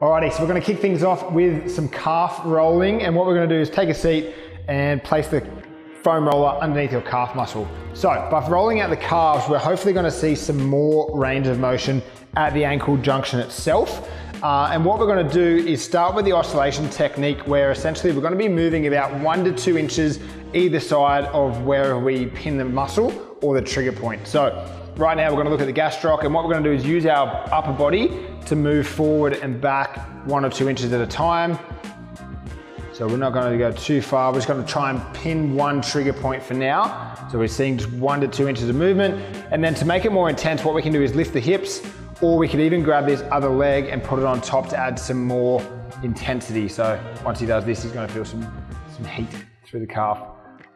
Alrighty, so we're gonna kick things off with some calf rolling. And what we're gonna do is take a seat and place the foam roller underneath your calf muscle. So by rolling out the calves, we're hopefully gonna see some more range of motion at the ankle junction itself. Uh, and what we're gonna do is start with the oscillation technique where essentially we're gonna be moving about one to two inches either side of where we pin the muscle or the trigger point. So right now we're gonna look at the gastroc and what we're gonna do is use our upper body to move forward and back one or two inches at a time. So we're not gonna go too far. We're just gonna try and pin one trigger point for now. So we're seeing just one to two inches of movement. And then to make it more intense, what we can do is lift the hips, or we could even grab this other leg and put it on top to add some more intensity. So once he does this, he's gonna feel some, some heat through the calf.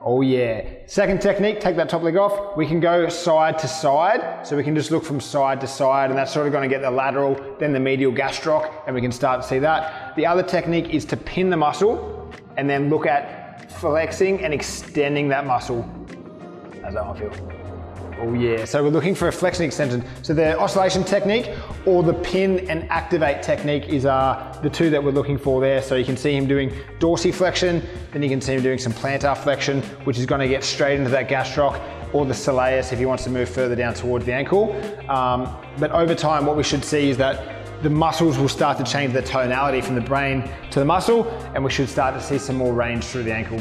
Oh yeah. Second technique, take that top leg off. We can go side to side. So we can just look from side to side and that's sort of gonna get the lateral, then the medial gastroc, and we can start to see that. The other technique is to pin the muscle and then look at flexing and extending that muscle. How's that one feel? Oh yeah, so we're looking for a flexion extension. So the oscillation technique or the pin and activate technique is uh, the two that we're looking for there. So you can see him doing dorsiflexion, then you can see him doing some plantar flexion, which is gonna get straight into that gastroc or the soleus if he wants to move further down towards the ankle. Um, but over time, what we should see is that the muscles will start to change their tonality from the brain to the muscle, and we should start to see some more range through the ankle.